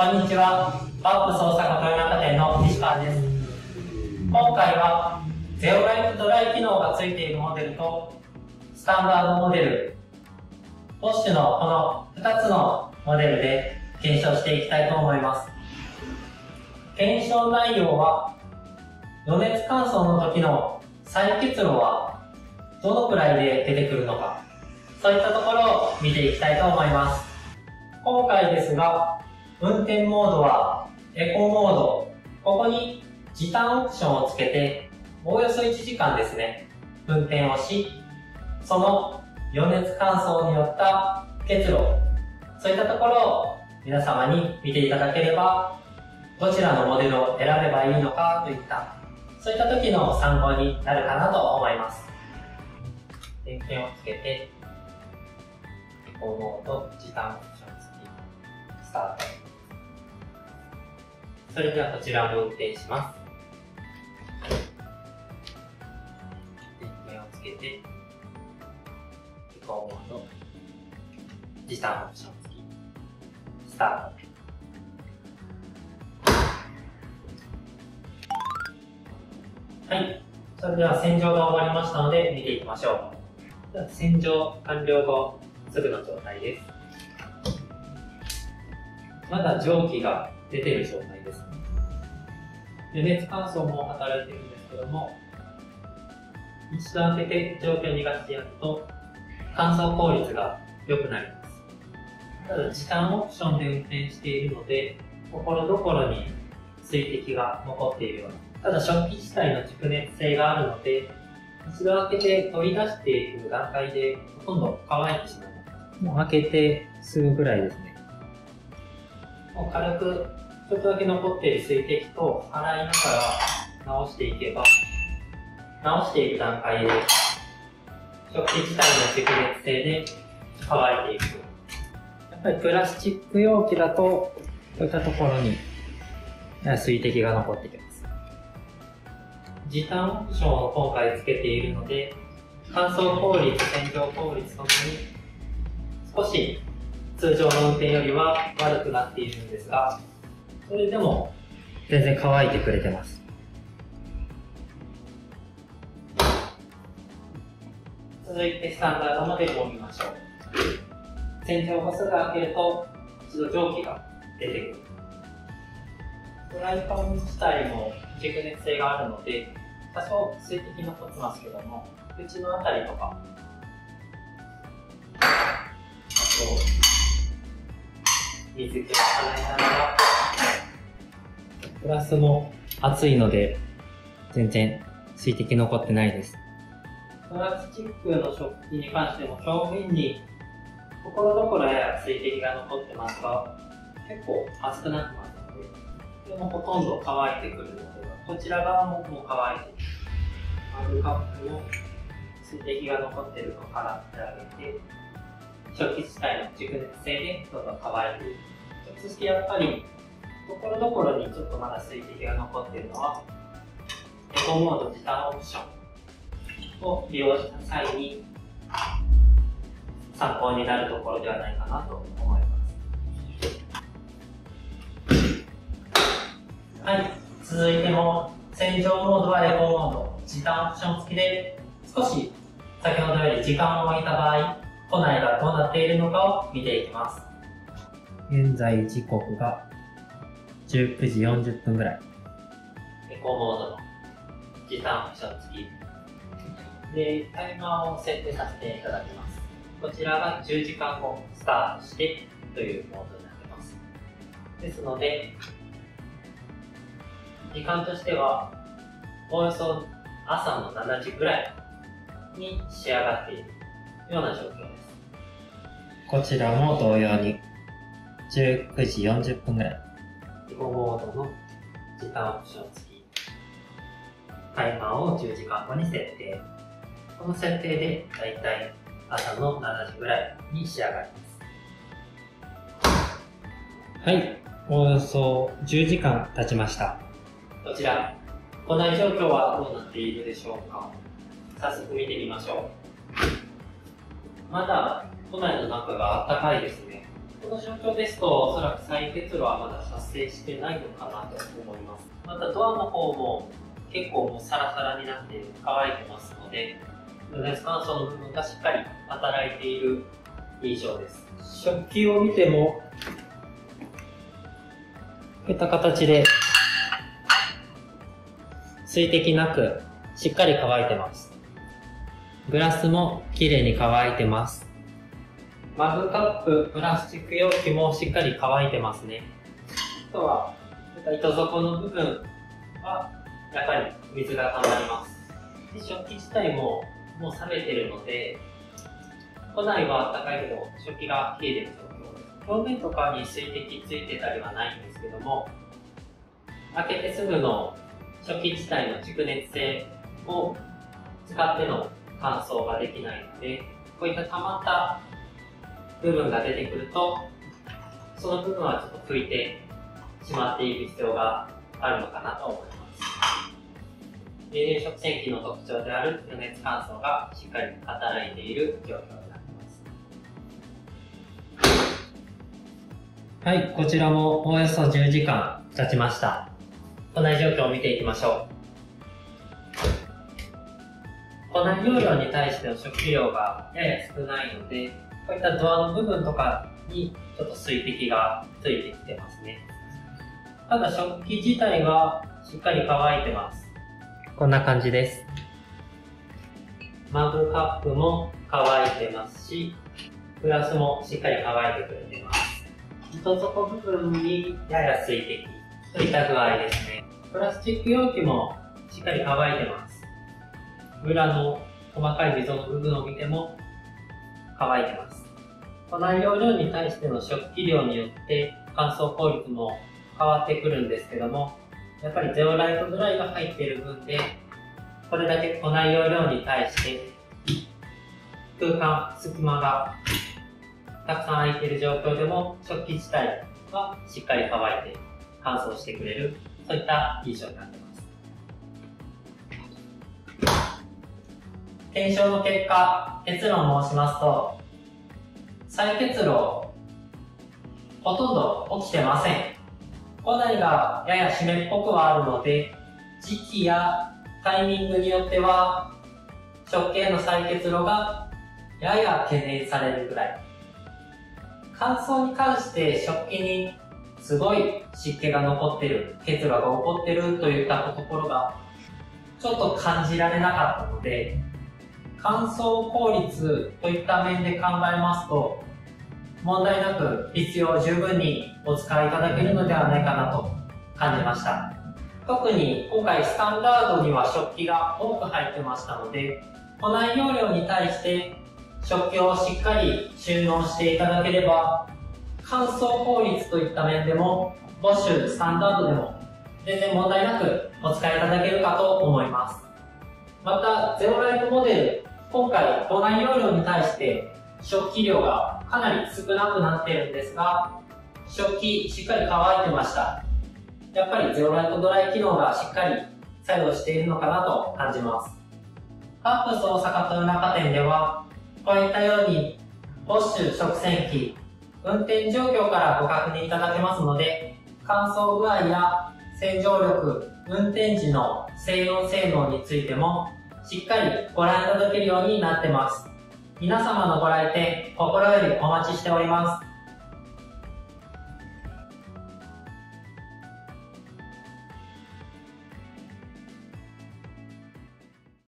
こんにちは。バップ捜査豊中店の西川です。今回は、ゼオライフドライ機能がついているモデルと、スタンダードモデル、ボッシュのこの2つのモデルで検証していきたいと思います。検証内容は、余熱乾燥の時の再結露はどのくらいで出てくるのか、そういったところを見ていきたいと思います。今回ですが、運転モードはエコモード。ここに時短オプションをつけて、おおよそ1時間ですね、運転をし、その余熱乾燥によった結露、そういったところを皆様に見ていただければ、どちらのモデルを選べばいいのかといった、そういった時の参考になるかなと思います。電源をつけて、エコモード、時短オプション付き、スタート。それではこちらも運転します。電源をつけて、エコーモード、時短オプション付き、スタート。はい。それでは洗浄が終わりましたので見ていきましょう。では洗浄完了後、すぐの状態です。まだ蒸気が出てる状態です、ね。で熱乾燥も働いてるんですけども、一度開けて状況を逃がしてやると、乾燥効率が良くなります。ただ、時短オプションで運転しているので、ところどころに水滴が残っているような。ただ、食器自体の蓄熱性があるので、一度開けて取り出していく段階でほとんど乾いてしまいます。もう開けてすぐぐらいですね。もう軽くちょっとだけ残っている水滴と洗いながら直していけば、直していく段階で、食器自体の蓄熱性で乾いていく。やっぱりプラスチック容器だと、こういったところに水滴が残ってきます。時短オプションを今回つけているので、乾燥効率、洗浄効率ともに少し通常の運転よりは悪くなっているんですが、それでも全然乾いてくれてます。続いてスタンダードのデコを見ましょう。洗浄ホスが開けると一度蒸気が出てくる。フライパン自体も蓄熱性があるので、多少水滴残ってますけども、口のあたりとか、あと、水気を払いながら、プラスも熱いので、全然水滴残ってないです。プラスチックの食器に関しても表面にところどころや水滴が残ってますが、結構熱くなってますので、でもほとんど乾いてくるので、こちら側ももう乾いてマグカップも水滴が残ってるのを洗ってあげて、食器自体の蓄熱性でどんどん乾いていく。そしてやっぱりところどころにちょっとまだ水滴が残っているのは、エコモード時短オプションを利用した際に参考になるところではないかなと思います。はい、続いても洗浄モードはエコモード、時短オプション付きで少し先ほどより時間を置いた場合、庫内がどうなっているのかを見ていきます。現在時刻が19時40分ぐらい。エコモードの時短オプション付き。で、タイマーを設定させていただきます。こちらが10時間後スタートしてというモードになってます。ですので、時間としては、おおよそ朝の7時ぐらいに仕上がっているような状況です。こちらも同様に19時40分ぐらい。ゴモードの時間オプション付き。タイマーを10時間後に設定。この設定でだいたい朝の7時ぐらいに仕上がります。はい。およそ10時間経ちました。こちら、庫内状況はどうなっているでしょうか早速見てみましょう。まだ、庫内の中が暖かいですね。この状況ですと、おそらく再結露はまだ発生してないのかなと思います。またドアの方も結構もうサラサラになって乾いてますので、熱乾燥の部分がしっかり働いている印象です。食器を見ても、こういった形で水滴なくしっかり乾いてます。グラスも綺麗に乾いてます。マグカップ、プラスチック容器もしっかり乾いてますね。あとは、糸底の部分は、やっぱり水が溜まります。で食器自体ももう冷めてるので、古代は暖かいけど、食器が冷えてる状況です。表面とかに水滴ついてたりはないんですけども、開けてすぐの食器自体の蓄熱性を使っての乾燥ができないので、こういった溜まった部分が出てくると、その部分はちょっと拭いてしまっていく必要があるのかなと思います。冷食洗機の特徴である余熱乾燥がしっかり働いている状況になってます。はい、こちらもおよそ10時間経ちました。庫内状況を見ていきましょう。庫内容量に対しての食器量がやや少ないので、こういったドアの部分とかにちょっと水滴がついてきてますね。ただ食器自体はしっかり乾いてます。こんな感じです。マグカップも乾いてますし、グラスもしっかり乾いてくれてます。糸底部分にやや水滴といった具合ですね。プラスチック容器もしっかり乾いてます。裏の細かい溝の部分を見ても乾いてます。この容量に対しての食器量によって乾燥効率も変わってくるんですけども、やっぱりゼオライトドライが入っている分で、これだけ粉容量に対して空間、隙間がたくさん空いている状況でも食器自体はしっかり乾いて乾燥してくれる、そういった印象になってます。検証の結果、結論を申しますと、再結露、ほとんど起きてません。古代がやや湿っぽくはあるので、時期やタイミングによっては、食器への再結露がやや懸念されるぐらい。乾燥に関して食器にすごい湿気が残ってる、結露が起こってるといったところがちょっと感じられなかったので、乾燥効率といった面で考えますと、問題なく必要十分にお使いいただけるのではないかなと感じました。特に今回スタンダードには食器が多く入ってましたので、庫内容量に対して食器をしっかり収納していただければ、乾燥効率といった面でも、ボッシュスタンダードでも全然問題なくお使いいただけるかと思います。また、ゼロライトモデル、今回庫内容量に対して食器量がかなり少なくなっているんですが、食器しっかり乾いてました。やっぱりゼロライトドライ機能がしっかり作用しているのかなと感じます。カップス大阪豊中店では、こういったように、ボッシュ食洗機、運転状況からご確認いただけますので、乾燥具合や洗浄力、運転時の静音性能についても、しっかりご覧いただけるようになってます。皆様のご来店、心よりお待ちしております。